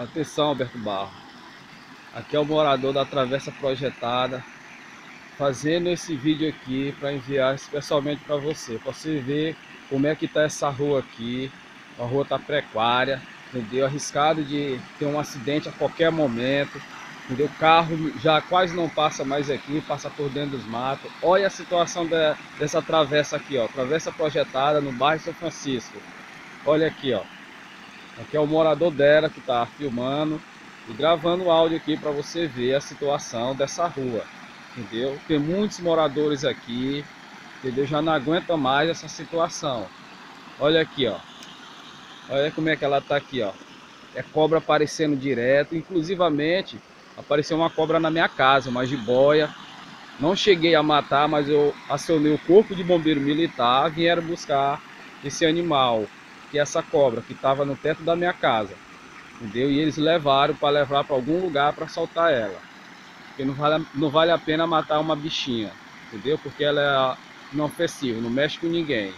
Atenção, Alberto Barro. Aqui é o morador da Travessa Projetada, fazendo esse vídeo aqui para enviar especialmente para você, para você ver como é que está essa rua aqui. A rua está precária, entendeu? Arriscado de ter um acidente a qualquer momento, entendeu? O carro já quase não passa mais aqui, passa por dentro dos matos. Olha a situação de, dessa travessa aqui, ó, travessa projetada no bairro São Francisco. Olha aqui, ó. Aqui é o morador dela que está filmando e gravando o áudio aqui para você ver a situação dessa rua, entendeu? Tem muitos moradores aqui, entendeu? Já não aguenta mais essa situação. Olha aqui, ó. Olha como é que ela tá aqui, ó. É cobra aparecendo direto, inclusivamente apareceu uma cobra na minha casa, uma jiboia. Não cheguei a matar, mas eu acionei o corpo de bombeiro militar, vieram buscar esse animal que é essa cobra que estava no teto da minha casa. Entendeu? E eles levaram para levar para algum lugar para soltar ela. Porque não vale, não vale a pena matar uma bichinha. Entendeu? Porque ela é inofensiva, não mexe com ninguém.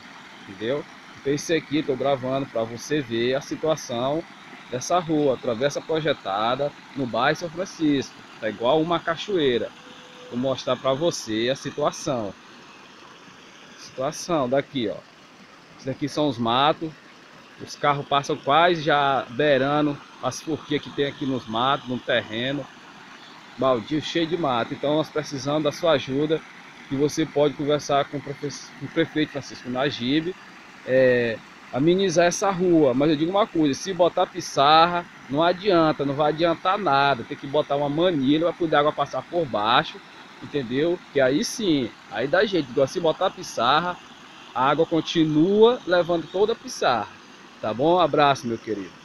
Entendeu? Então isso aqui estou gravando para você ver a situação dessa rua, travessa projetada no bairro São Francisco. Tá igual uma cachoeira. Vou mostrar para você a situação. Situação daqui, ó. Isso daqui são os matos. Os carros passam quase já beirando as forquias que tem aqui nos matos, no terreno. Baldio cheio de mato. Então nós precisamos da sua ajuda. E você pode conversar com o, com o prefeito Francisco Najib. É, amenizar essa rua. Mas eu digo uma coisa, se botar pissarra, não adianta, não vai adiantar nada. Tem que botar uma manilha para poder a água passar por baixo, entendeu? Que aí sim, aí dá jeito. Se botar pissarra, a água continua levando toda a pissarra. Tá bom? Um abraço, meu querido.